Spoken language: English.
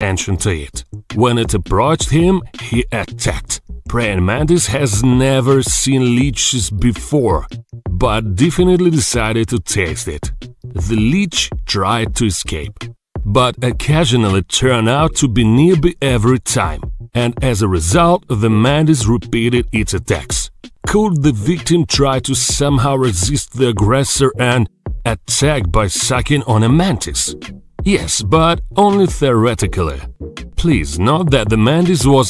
attention to it. When it approached him, he attacked. Praying Mantis has never seen leeches before, but definitely decided to taste it. The leech tried to escape, but occasionally turned out to be nearby every time, and as a result, the mantis repeated its attacks. Could the victim try to somehow resist the aggressor and attack by sucking on a mantis? Yes, but only theoretically. Please note that the mantis was